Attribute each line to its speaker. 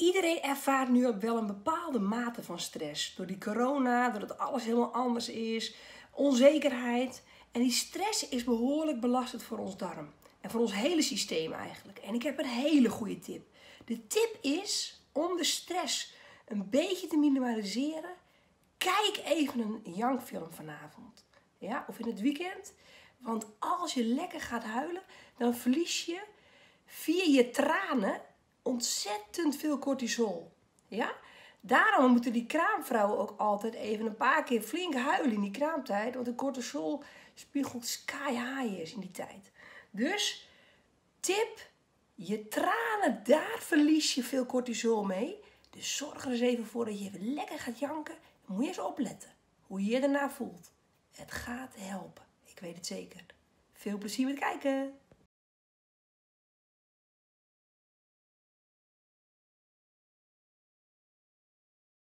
Speaker 1: Iedereen ervaart nu wel een bepaalde mate van stress. Door die corona, doordat alles helemaal anders is, onzekerheid. En die stress is behoorlijk belastend voor ons darm. En voor ons hele systeem eigenlijk. En ik heb een hele goede tip. De tip is om de stress een beetje te minimaliseren. Kijk even een jankfilm vanavond. Ja, of in het weekend. Want als je lekker gaat huilen, dan verlies je via je tranen ontzettend veel cortisol. Ja? Daarom moeten die kraamvrouwen ook altijd even een paar keer flink huilen in die kraamtijd. Want de cortisol spiegelt sky high is in die tijd. Dus tip, je tranen, daar verlies je veel cortisol mee. Dus zorg er eens even voor dat je even lekker gaat janken. Moet je eens opletten hoe je je daarna voelt. Het gaat helpen. Ik weet het zeker. Veel plezier met kijken.